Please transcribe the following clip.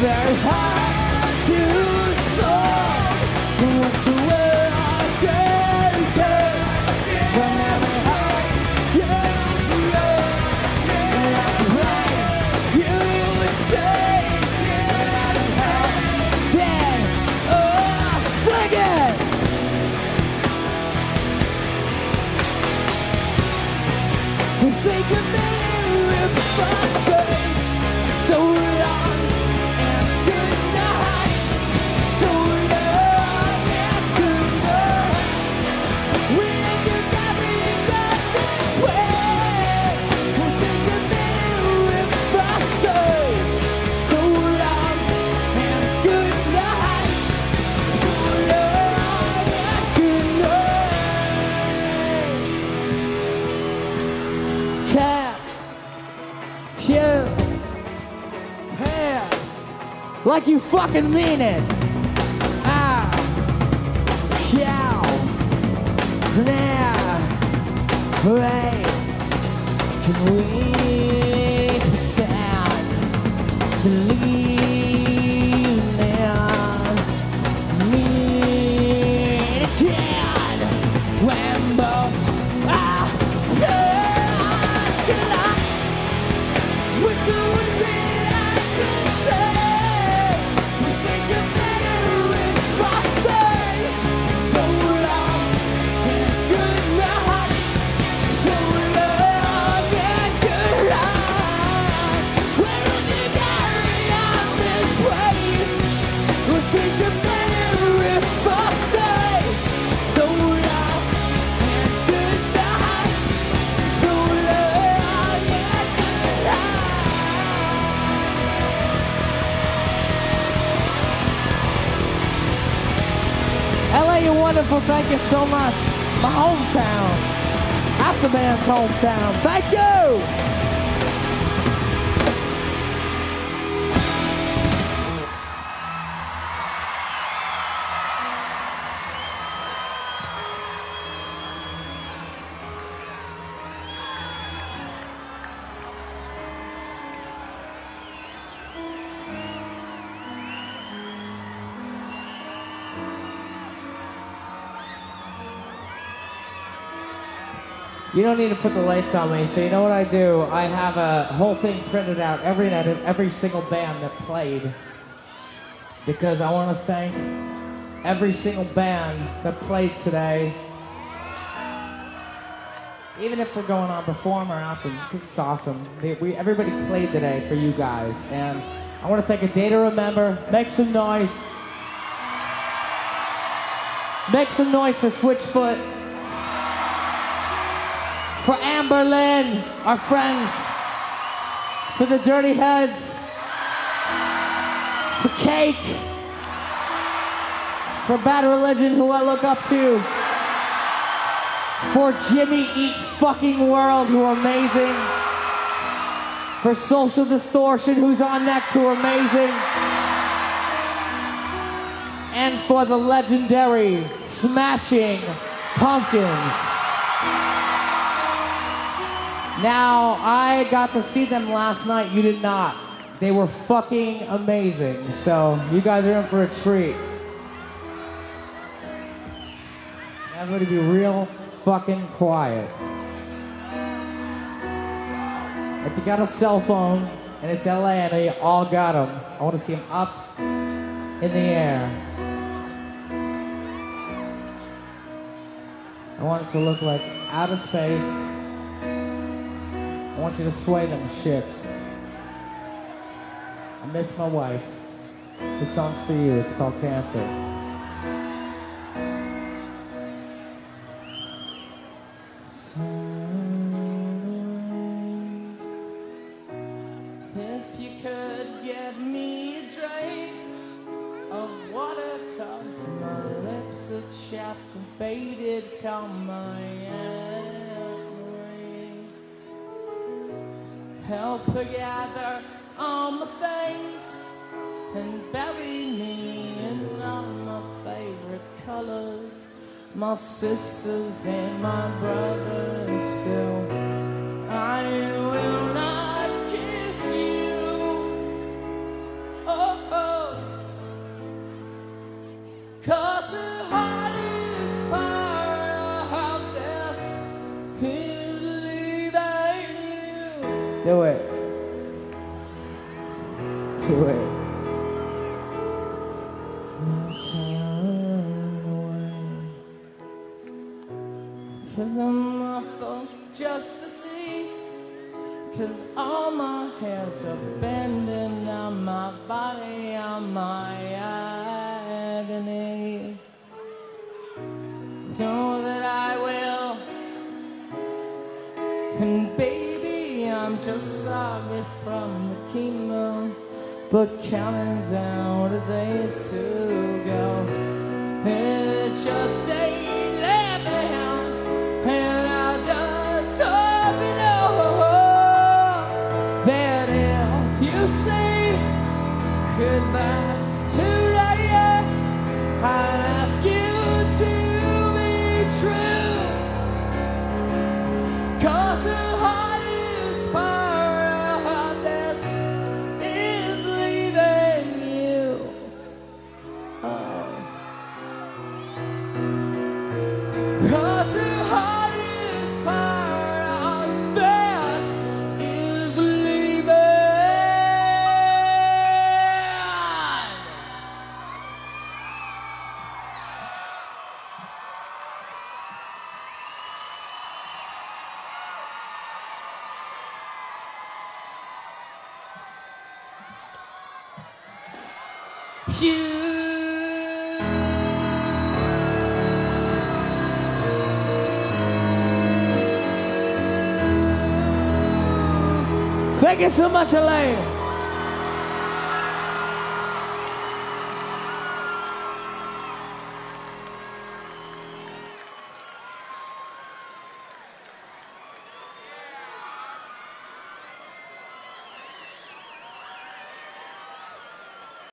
very heart think of me if like you fucking mean it. Ah, cow, now, right. Can we pretend to leave Thank you so much. My hometown. Band's hometown. Thank you. You don't need to put the lights on me, so you know what I do? I have a whole thing printed out every night of every single band that played. Because I want to thank every single band that played today. Even if we're going on before or after, just because it's awesome. We, everybody played today for you guys. And I want to thank A Day to Remember. Make some noise. Make some noise for Switchfoot for Anberlin, our friends, for the Dirty Heads, for Cake, for Bad Religion, who I look up to, for Jimmy Eat Fucking World, who are amazing, for Social Distortion, who's on next, who are amazing, and for the legendary Smashing Pumpkins. Now, I got to see them last night. You did not. They were fucking amazing. So, you guys are in for a treat. Everybody be real fucking quiet. If you got a cell phone and it's LA, know you all got them. I want to see them up in the air. I want it to look like outer space. I want you to sway them shits. I miss my wife. This song's for you. It's called Cancer. If you could get Help to gather all my things and bury me in all my favorite colors. my sisters and my brothers still. I will Do it. Do it. Cause I'm up just to see. Cause all my hairs are bending just me from the chemo. But counting down the days to go. It just ain't. And I just hope you know that if you say goodbye Thank you so much, Elaine.